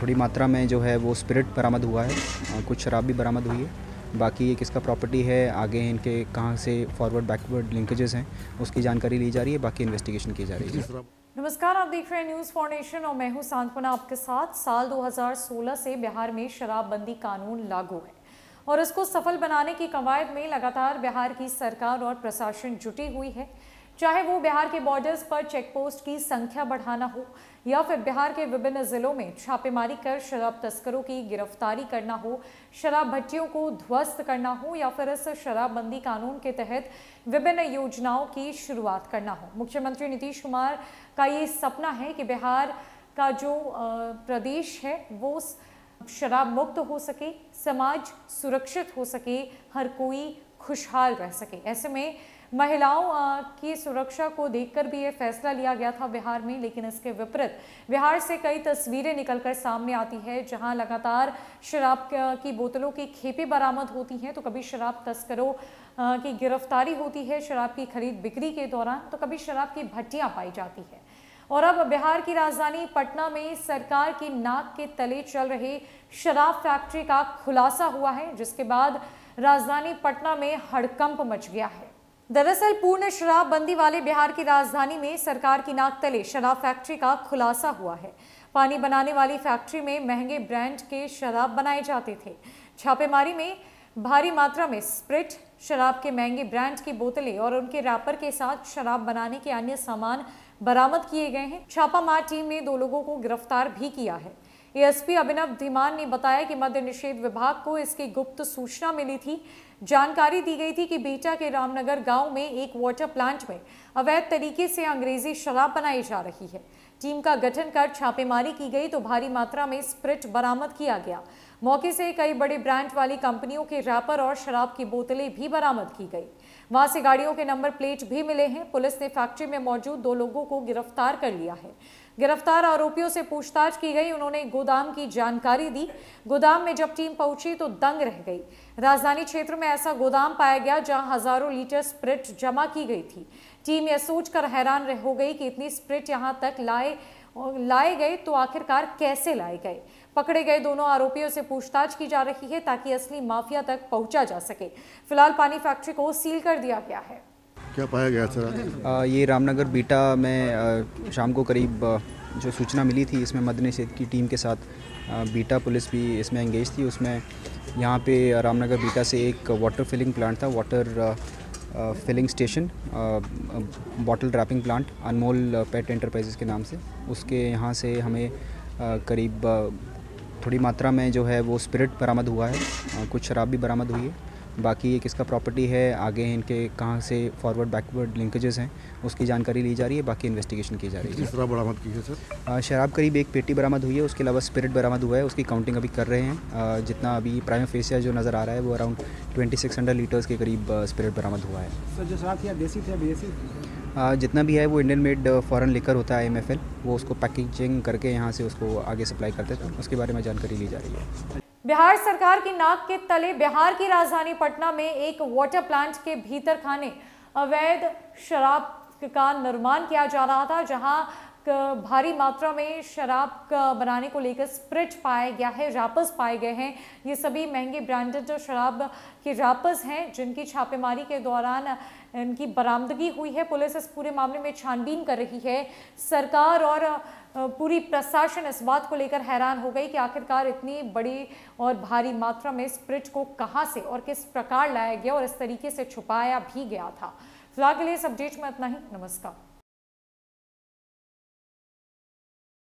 थोड़ी मात्रा में जो है वो स्पिरिट बरामद हुआ है कुछ शराब भी बरामद हुई है। बाकी ये किसका प्रॉपर्टी है आगे इनके कहाँ से फॉरवर्ड बैकवर्ड लिंकेजेस हैं उसकी जानकारी ली जा रही है बाकी इन्वेस्टिगेशन की जा रही है। नमस्कार आप देख रहे हैं न्यूज़ फाउंडेशन और मैं हूँ सांत्वना आपके साथ। साल 2016 से बिहार में शराबबंदी कानून लागू है और इसको सफल बनाने की कवायद में लगातार बिहार की सरकार और प्रशासन जुटी हुई है। चाहे वो बिहार के बॉर्डर्स पर चेक पोस्ट की संख्या बढ़ाना हो, या फिर बिहार के विभिन्न जिलों में छापेमारी कर शराब तस्करों की गिरफ्तारी करना हो, शराब भट्टियों को ध्वस्त करना हो, या फिर इस शराबबंदी कानून के तहत विभिन्न योजनाओं की शुरुआत करना हो। मुख्यमंत्री नीतीश कुमार का ये सपना है कि बिहार का जो प्रदेश है, वो शराब मुक्त हो सके, समाज सुरक्षित हो सके, हर कोई खुशहाल रह सके। ऐसे में महिलाओं की सुरक्षा को देखकर भी ये फैसला लिया गया था बिहार में, लेकिन इसके विपरीत बिहार से कई तस्वीरें निकलकर सामने आती है, जहाँ लगातार शराब की बोतलों की खेपें बरामद होती हैं। तो कभी शराब तस्करों की गिरफ्तारी होती है, शराब की खरीद बिक्री के दौरान तो कभी शराब की भट्टियाँ पाई जाती है। और अब बिहार की राजधानी पटना में सरकार की नाक के तले चल रहे शराब फैक्ट्री का खुलासा हुआ है, जिसके बाद राजधानी पटना में हड़कंप मच गया है। दरअसल पूर्ण शराबबंदी वाले बिहार की राजधानी में सरकार की नाक तले शराब फैक्ट्री का खुलासा हुआ है। पानी बनाने वाली फैक्ट्री में महँगे ब्रांड के शराब बनाए जाते थे। छापेमारी में भारी मात्रा में स्प्रिट, शराब के महँगे ब्रांड की बोतलें और उनके रैपर के साथ शराब बनाने के अन्य सामान बरामद किए गए हैं। छापामार टीम ने दो लोगों को गिरफ़्तार भी किया है। एएसपी अभिनव धीमान ने बताया कि मद्य निषेध विभाग को इसकी गुप्त सूचना मिली थी। जानकारी दी गई थी कि बेटा के रामनगर गाँव में एक वाटर प्लांट में अवैध तरीके से अंग्रेज़ी शराब बनाई जा रही है। टीम का गठन कर छापेमारी की गई तो भारी मात्रा में स्प्रिट बरामद किया गया। मौके से कई बड़े ब्रांड वाली कंपनियों के रैपर और शराब की बोतलें भी बरामद की गई। वहाँ से गाड़ियों के नंबर प्लेट भी मिले हैं। पुलिस ने फैक्ट्री में मौजूद दो लोगों को गिरफ़्तार कर लिया है। गिरफ़्तार आरोपियों से पूछताछ की गई। उन्होंने गोदाम की जानकारी दी। गोदाम में जब टीम पहुँची तो दंग रह गई। राजधानी क्षेत्र में ऐसा गोदाम पाया गया जहाँ हज़ारों लीटर स्प्रिट जमा की गई थी। टीम यह सोचकर हैरान रह हो गई कि इतनी स्प्रिट यहाँ तक लाए लाए गए तो आखिरकार कैसे लाए गए? पकड़े गए दोनों आरोपियों से पूछताछ की जा रही है ताकि असली माफिया तक पहुँचा जा सके। फ़िलहाल पानी फैक्ट्री को सील कर दिया गया है। क्या पाया गया सर ये रामनगर बीटा में शाम को करीब जो सूचना मिली थी इसमें मद्य निषेध की टीम के साथ बीटा पुलिस भी इसमें एंगेज थी। उसमें यहाँ पे रामनगर बीटा से एक वाटर फिलिंग प्लांट था। Water filling station bottle wrapping plant Anmol PET enterprises के नाम से। उसके यहाँ से हमें करीब थोड़ी मात्रा में जो है वो स्पिरिट बरामद हुआ है। कुछ शराब भी बरामद हुई है। बाकी ये किसका प्रॉपर्टी है आगे इनके कहाँ से फॉरवर्ड बैकवर्ड लिंकेजेस हैं उसकी जानकारी ली जा रही है बाकी इन्वेस्टिगेशन की जा रही है। शराब बरामद की है सर? शराब करीब एक पेटी बरामद हुई है उसके अलावा स्पिरिट बरामद हुआ है उसकी काउंटिंग अभी कर रहे हैं। जितना अभी प्राइम फेसिया जो नज़र आ रहा है वो around twenty six hundred litres के करीब स्पिरिट बरामद हुआ है। सर जो शराब थी देसी थे विदेशी? जितना भी है वो इंडियन मेड फॉरेन लेकर होता है एमएफएल वो उसको पैकेजिंग करके यहाँ से उसको आगे सप्लाई करते थे उसके बारे में जानकारी ली जा रही है। बिहार सरकार की नाक के तले बिहार की राजधानी पटना में एक वाटर प्लांट के भीतर खाने, अवैध शराब का निर्माण किया जा रहा था, जहाँ भारी मात्रा में शराब बनाने को लेकर स्प्रिट पाया गया है रैपर्स पाए गए हैं। ये सभी महँगे ब्रांडेड शराब के रैपर्स हैं, जिनकी छापेमारी के दौरान इनकी बरामदगी हुई है। पुलिस इस पूरे मामले में छानबीन कर रही है। सरकार और पूरी प्रशासन इस बात को लेकर हैरान हो गई कि आखिरकार इतनी बड़ी और भारी मात्रा में स्प्रिट को कहाँ से और किस प्रकार लाया गया और इस तरीके से छुपाया भी गया था। फ़िलहाल के लिए इस अपडेट में इतना ही। नमस्कार।